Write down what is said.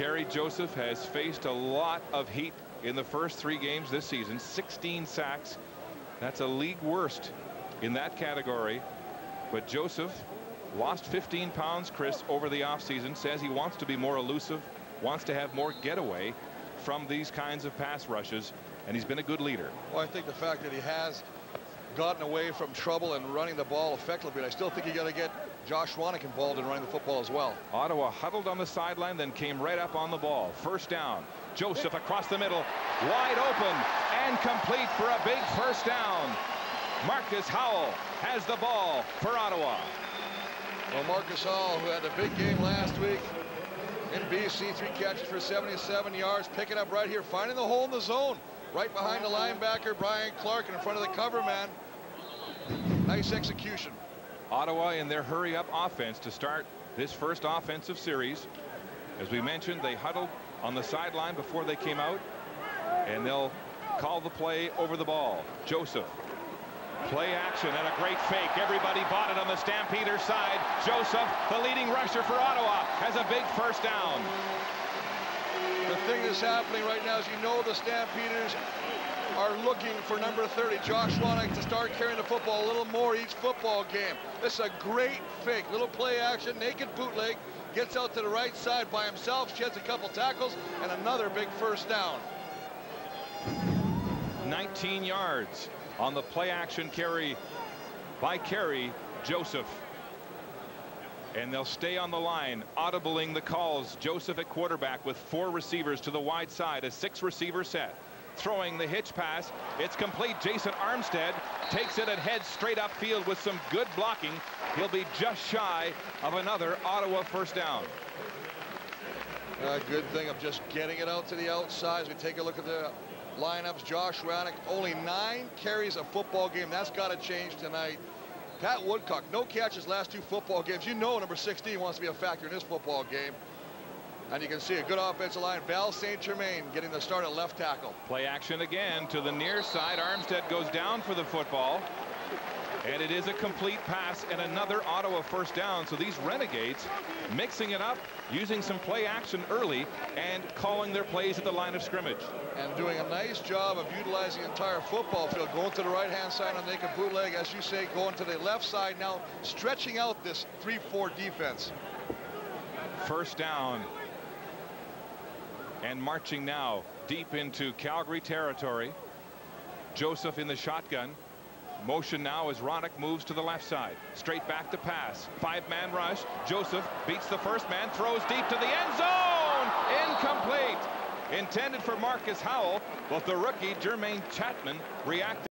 Kerry Joseph has faced a lot of heat in the first three games this season 16 sacks that's a league worst in that category but Joseph lost 15 pounds Chris over the offseason says he wants to be more elusive wants to have more getaway from these kinds of pass rushes and he's been a good leader. Well I think the fact that he has gotten away from trouble and running the ball effectively. but I still think you got to get Josh Ranek involved in running the football as well. Ottawa huddled on the sideline, then came right up on the ball. First down. Joseph across the middle, wide open and complete for a big first down. Marcus Howell has the ball for Ottawa. Well, Marcus Howell, who had a big game last week in BC, three catches for 77 yards, picking up right here, finding the hole in the zone right behind the linebacker, Brian Clark, and in front of the cover man. Nice execution. Ottawa in their hurry-up offense to start this first offensive series. As we mentioned, they huddled on the sideline before they came out, and they'll call the play over the ball. Joseph. Play action and a great fake. Everybody bought it on the Stampeders side. Joseph, the leading rusher for Ottawa, has a big first down. The thing that's happening right now is you know the Stampeders are looking for number 30, Josh Ranek, to start carrying the football a little more each football game. This is a great fake. Little play action, naked bootleg, gets out to the right side by himself, sheds a couple tackles, and another big first down. 19 yards on the play action carry by Kerry Joseph and they'll stay on the line audibling the calls Joseph at quarterback with four receivers to the wide side a six receiver set throwing the hitch pass. It's complete. Jason Armstead takes it and heads straight upfield with some good blocking. He'll be just shy of another Ottawa first down. A good thing of just getting it out to the outside. As we take a look at the lineups. Josh Ranek only nine carries a football game. That's got to change tonight. Pat Woodcock, no catches last two football games. You know number 16 wants to be a factor in this football game. And you can see a good offensive line. Val St. Germain getting the start at left tackle. Play action again to the near side. Armstead goes down for the football. And it is a complete pass and another Ottawa first down. So these Renegades mixing it up, using some play action early and calling their plays at the line of scrimmage. And doing a nice job of utilizing the entire football field, going to the right-hand side on naked bootleg, as you say, going to the left side now, stretching out this 3-4 defense. First down. And marching now deep into Calgary territory. Joseph in the shotgun. Motion now as Ranek moves to the left side. Straight back to pass. Five-man rush. Joseph beats the first man, throws deep to the end zone. Incomplete. Intended for Marcus Howell, but the rookie Jermaine Chapman reacted.